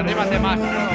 arrímate más.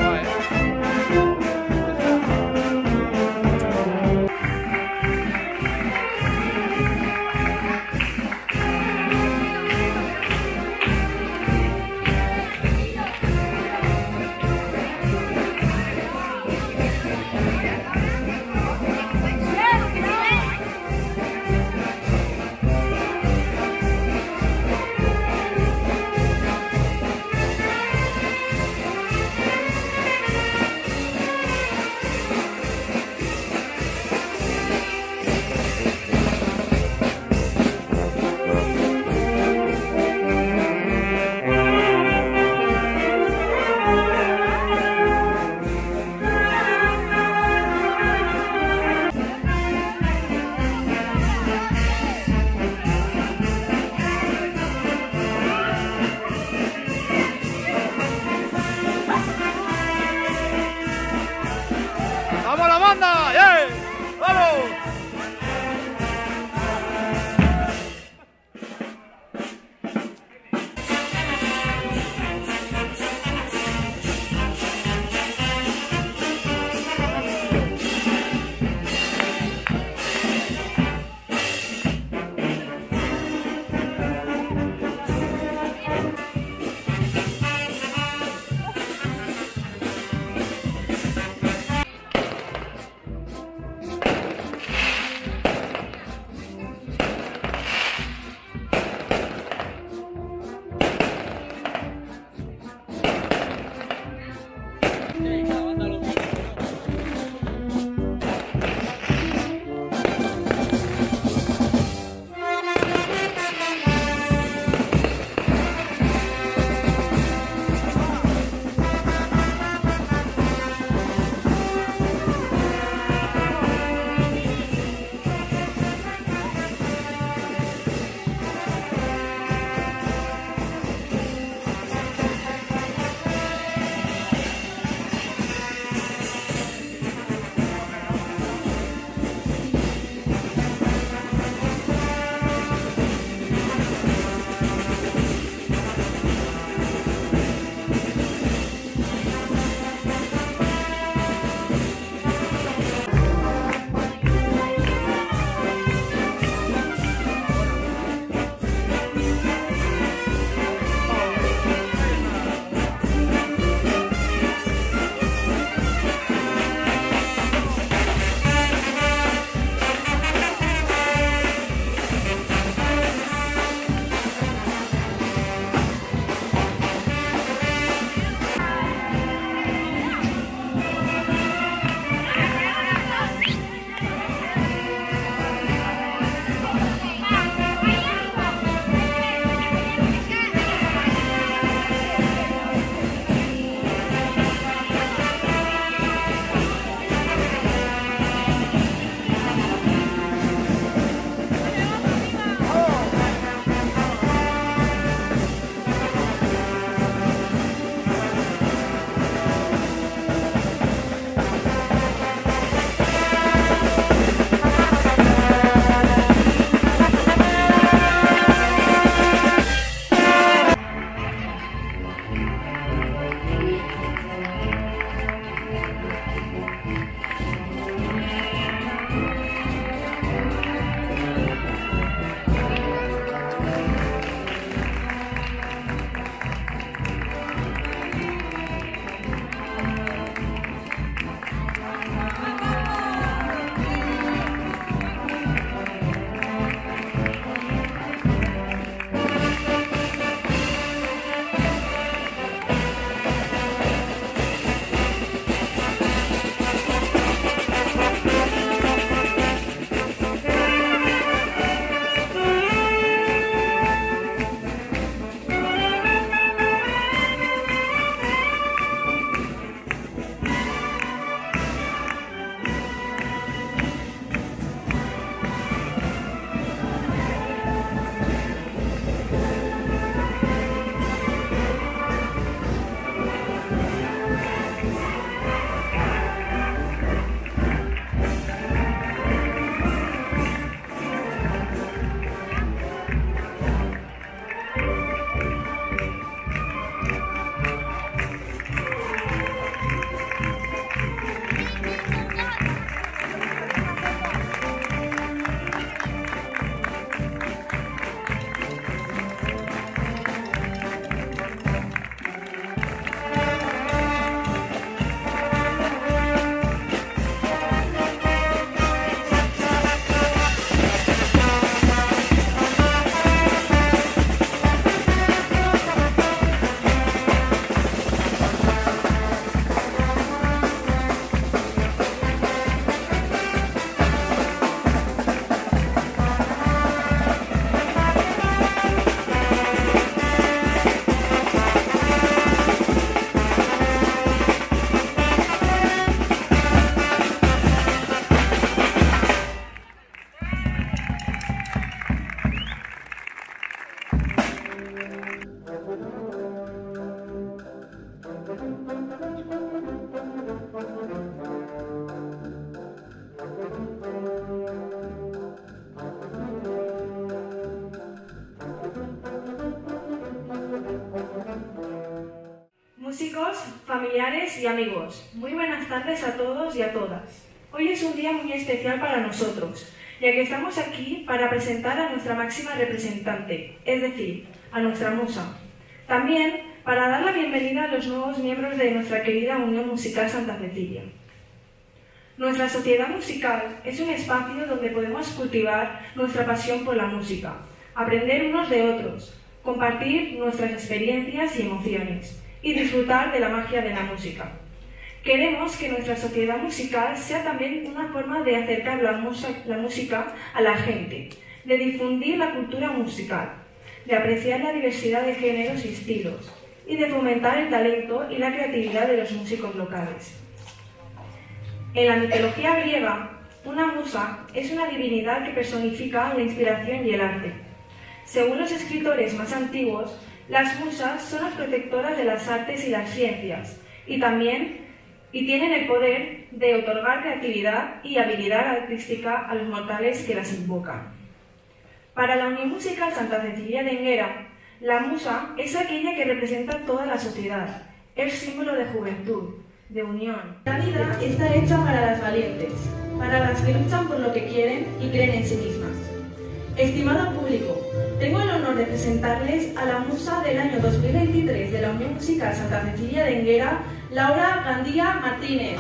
Y amigos, muy buenas tardes a todos y a todas. Hoy es un día muy especial para nosotros, ya que estamos aquí para presentar a nuestra máxima representante, es decir, a nuestra musa. También para dar la bienvenida a los nuevos miembros de nuestra querida Unión Musical Santa Cecilia. Nuestra sociedad musical es un espacio donde podemos cultivar nuestra pasión por la música, aprender unos de otros, compartir nuestras experiencias y emociones y disfrutar de la magia de la música. Queremos que nuestra sociedad musical sea también una forma de acercar la, música a la gente, de difundir la cultura musical, de apreciar la diversidad de géneros y estilos y de fomentar el talento y la creatividad de los músicos locales. En la mitología griega, una musa es una divinidad que personifica la inspiración y el arte. Según los escritores más antiguos, las musas son las protectoras de las artes y las ciencias, y también y tienen el poder de otorgar creatividad y habilidad artística a los mortales que las invocan. Para la Unión Musical Santa Cecilia de Enguera, la musa es aquella que representa toda la sociedad, es símbolo de juventud, de unión. La vida está hecha para las valientes, para las que luchan por lo que quieren y creen en sí mismas. Estimado público, tengo el honor de presentarles a la musa del año 2023 de la Unión Musical Santa Cecilia de Enguera, Laura Gandía Martínez.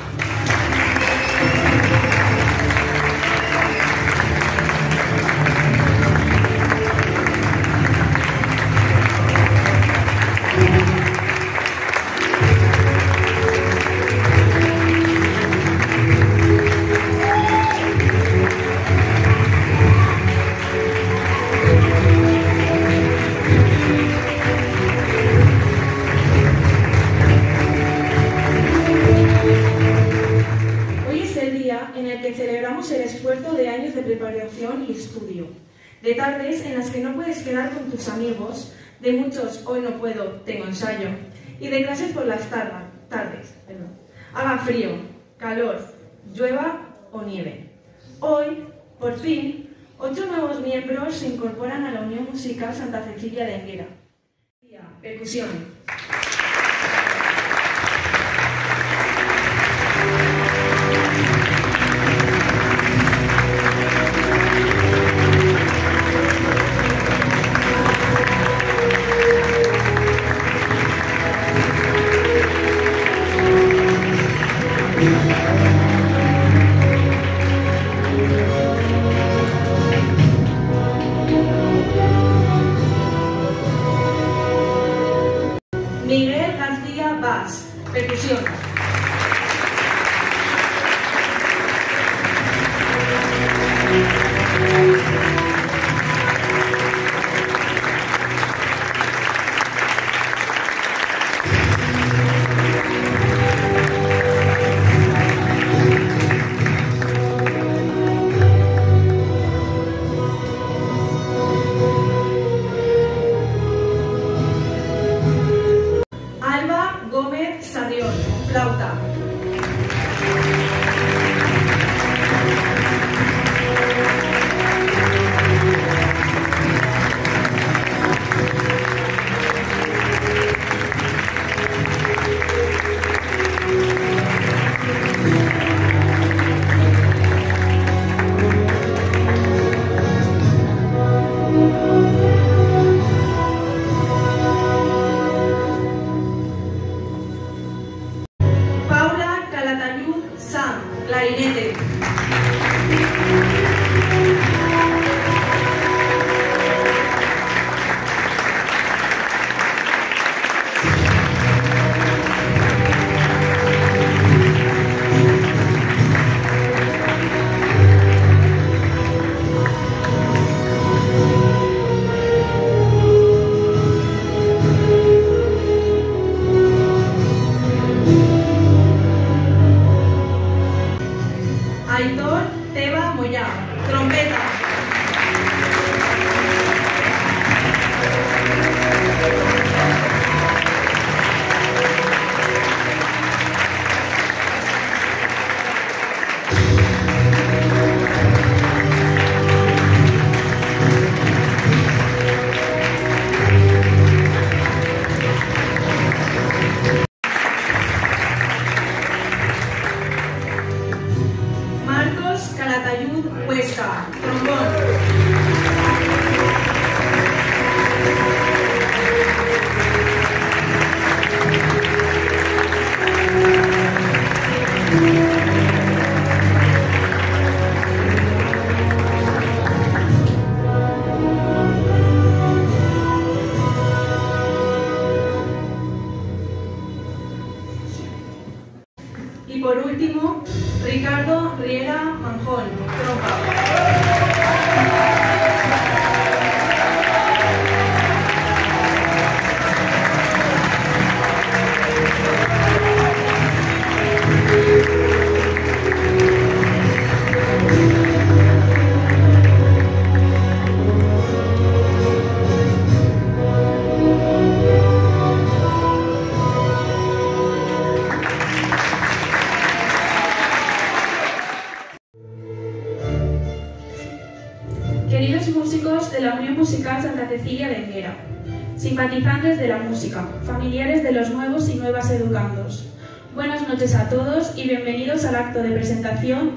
Amigos, de muchos hoy no puedo, tengo ensayo, y de clases por las tardes, haga frío, calor, llueva o nieve. Hoy, por fin, ocho nuevos miembros se incorporan a la Unión Musical Santa Cecilia de Enguera. Percusión.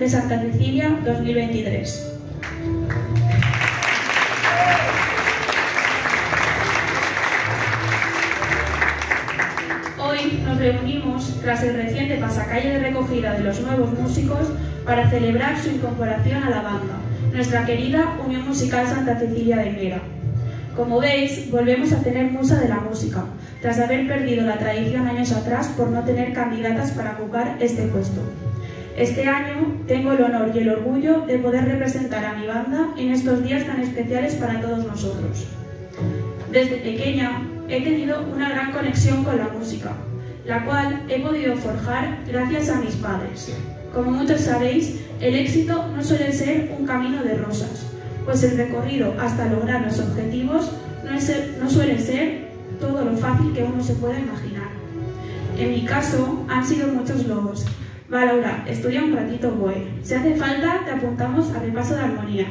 Santa Cecilia 2023. Hoy nos reunimos tras el reciente pasacalle de recogida de los nuevos músicos para celebrar su incorporación a la banda, nuestra querida Unión Musical Santa Cecilia de Enguera. Como veis, volvemos a tener musa de la música, tras haber perdido la tradición años atrás por no tener candidatas para ocupar este puesto. Este año tengo el honor y el orgullo de poder representar a mi banda en estos días tan especiales para todos nosotros. Desde pequeña he tenido una gran conexión con la música, la cual he podido forjar gracias a mis padres. Como muchos sabéis, el éxito no suele ser un camino de rosas, pues el recorrido hasta lograr los objetivos no, suele ser todo lo fácil que uno se pueda imaginar. En mi caso, han sido muchos logros. Va, Laura, estudia un ratito, boy. Si hace falta, te apuntamos a repaso de armonía.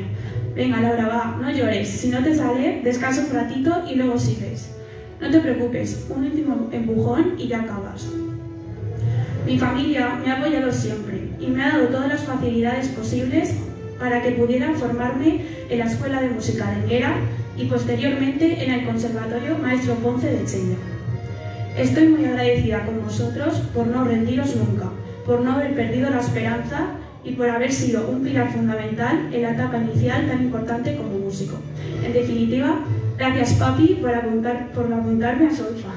Venga, Laura, va, no llores. Si no te sale, descansa un ratito y luego sigues. No te preocupes, un último empujón y ya acabas. Mi familia me ha apoyado siempre y me ha dado todas las facilidades posibles para que pudiera formarme en la Escuela de Música de Enguera y posteriormente en el Conservatorio Maestro Ponce de Chenya. Estoy muy agradecida con vosotros por no rendiros nunca, por no haber perdido la esperanza y por haber sido un pilar fundamental en la etapa inicial tan importante como músico. En definitiva, gracias papi por, apuntar, por apuntarme a Solfa.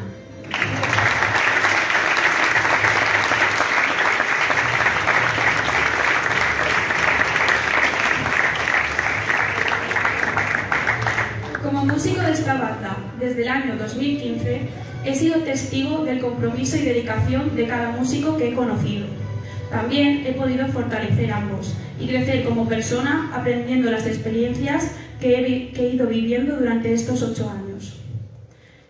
Como músico de esta banda desde el año 2015, he sido testigo del compromiso y dedicación de cada músico que he conocido. También he podido fortalecer ambos y crecer como persona aprendiendo las experiencias que he, ido viviendo durante estos ocho años.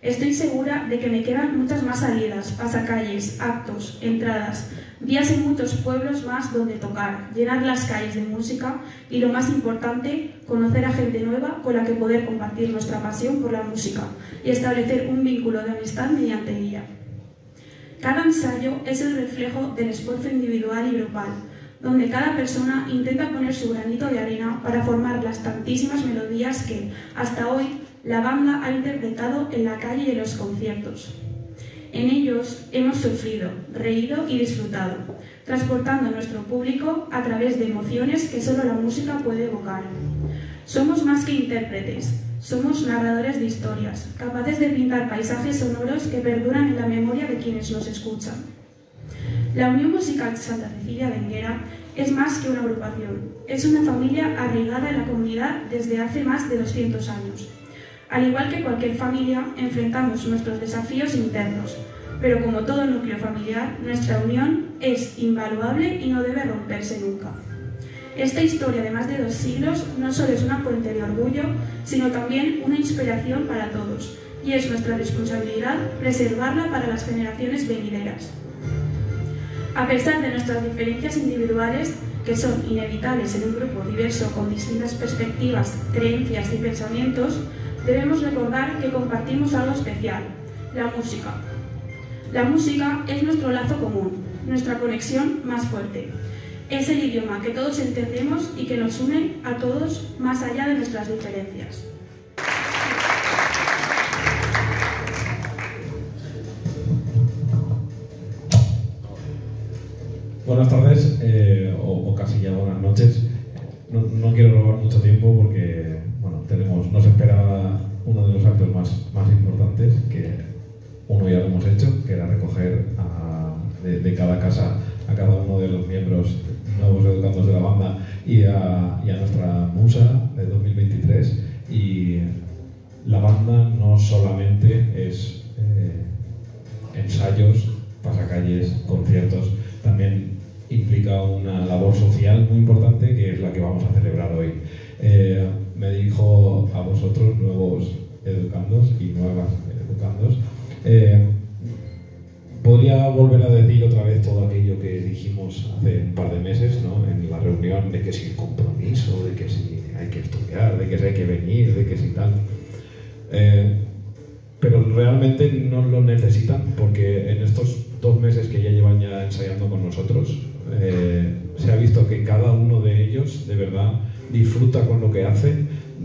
Estoy segura de que me quedan muchas más salidas, pasacalles, actos, entradas, días en muchos pueblos más donde tocar, llenar las calles de música y lo más importante, conocer a gente nueva con la que poder compartir nuestra pasión por la música y establecer un vínculo de amistad mediante ella. Cada ensayo es el reflejo del esfuerzo individual y grupal, donde cada persona intenta poner su granito de arena para formar las tantísimas melodías que, hasta hoy, la banda ha interpretado en la calle y en los conciertos. En ellos hemos sufrido, reído y disfrutado, transportando a nuestro público a través de emociones que solo la música puede evocar. Somos más que intérpretes, somos narradores de historias, capaces de pintar paisajes sonoros que perduran en la memoria de quienes nos escuchan. La Unión Musical Santa Cecilia de Enguera es más que una agrupación, es una familia arraigada en la comunidad desde hace más de 200 años. Al igual que cualquier familia, enfrentamos nuestros desafíos internos, pero como todo núcleo familiar, nuestra unión es invaluable y no debe romperse nunca. Esta historia de más de dos siglos no solo es una fuente de orgullo, sino también una inspiración para todos, y es nuestra responsabilidad preservarla para las generaciones venideras. A pesar de nuestras diferencias individuales, que son inevitables en un grupo diverso con distintas perspectivas, creencias y pensamientos, debemos recordar que compartimos algo especial, la música. La música es nuestro lazo común, nuestra conexión más fuerte. Es el idioma que todos entendemos y que nos une a todos más allá de nuestras diferencias. Buenas tardes, eh, o, o casi ya buenas noches. No, no quiero robar mucho tiempo porque tenemos, nos espera uno de los actos más, más importantes, que uno ya lo hemos hecho, que era recoger de, cada casa a cada uno de los miembros nuevos educandos de la banda y a, y a nuestra musa de 2023. Y la banda no solamente es eh, ensayos, pasacalles, conciertos, también implica una labor social muy importante que es la que vamos a celebrar hoy. Eh, me dirijo a vosotros, nuevos educandos y nuevas educandos. Podría volver a decir otra vez todo aquello que dijimos hace un par de meses ¿no? en la reunión de que si el compromiso, de que si hay que estudiar, de que si hay que venir, de que si tal. Eh, pero realmente no lo necesitan porque en estos dos meses que ya llevan ya ensayando con nosotros eh, se ha visto que cada uno de ellos de verdad disfruta con lo que hace,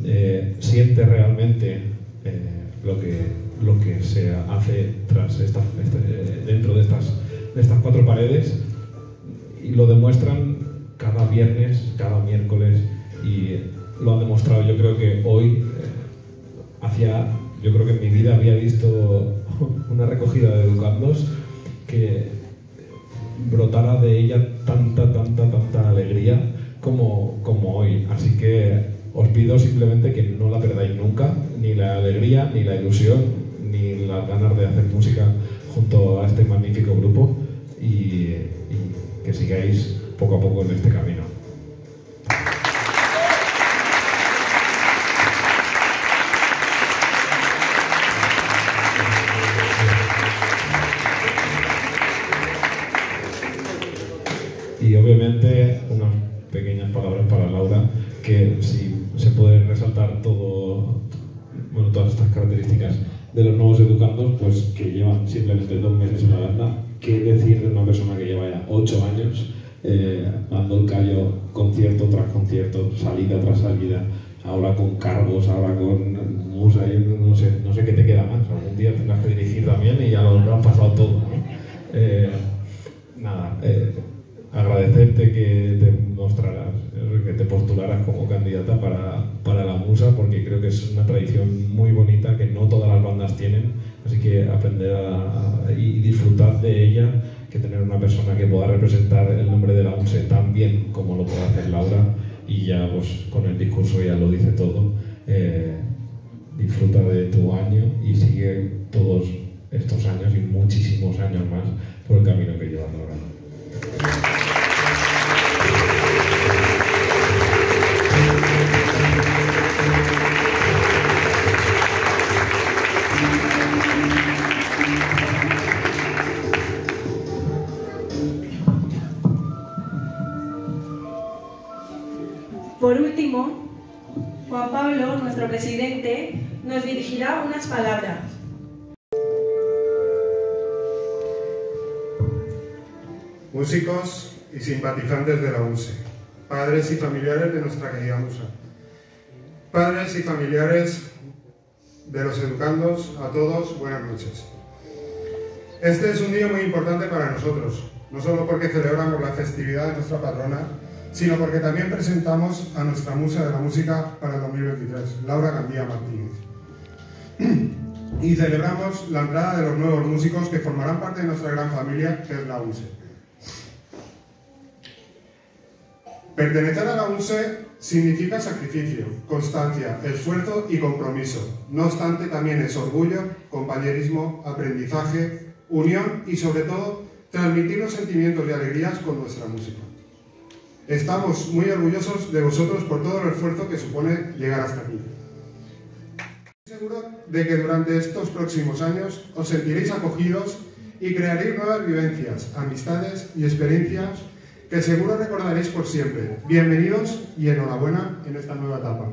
eh, siente realmente eh, lo, que, lo que se hace tras esta- este- dentro de estas, de estas cuatro paredes. Y lo demuestran cada viernes, cada miércoles y lo han demostrado yo creo que hoy eh, hacía, yo creo que en mi vida había visto una recogida de educandos que brotara de ella tanta, tanta, tanta alegría como, como hoy. Así que os pido simplemente que no la perdáis nunca, ni la alegría, ni la ilusión, ni las ganas de hacer música junto a este magnífico grupo y, y que sigáis poco a poco en este camino. Por último, Juan Pablo, nuestro presidente, nos dirigirá unas palabras. músicos y simpatizantes de la UNSE, padres y familiares de nuestra querida musa, padres y familiares de los educandos, a todos, buenas noches. Este es un día muy importante para nosotros, no solo porque celebramos la festividad de nuestra patrona, sino porque también presentamos a nuestra musa de la música para el 2023, Laura Gandía Martínez. Y celebramos la entrada de los nuevos músicos que formarán parte de nuestra gran familia, que es la UNSE. Pertenecer a la UNSE significa sacrificio, constancia, esfuerzo y compromiso. No obstante, también es orgullo, compañerismo, aprendizaje, unión y, sobre todo, transmitir los sentimientos y alegrías con nuestra música. Estamos muy orgullosos de vosotros por todo el esfuerzo que supone llegar hasta aquí. Estoy seguro de que durante estos próximos años os sentiréis acogidos y crearéis nuevas vivencias, amistades y experiencias que seguro recordaréis por siempre. Bienvenidos y enhorabuena en esta nueva etapa.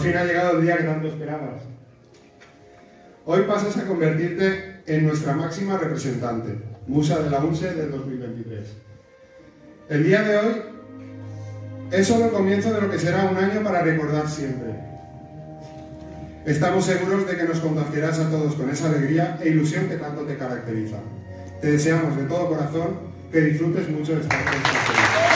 Por fin ha llegado el día que tanto esperabas. Hoy pasas a convertirte en nuestra máxima representante, musa de la UNSE del 2023. El día de hoy es solo el comienzo de lo que será un año para recordar siempre. Estamos seguros de que nos contagiarás a todos con esa alegría e ilusión que tanto te caracteriza. Te deseamos de todo corazón que disfrutes mucho de esta fiesta.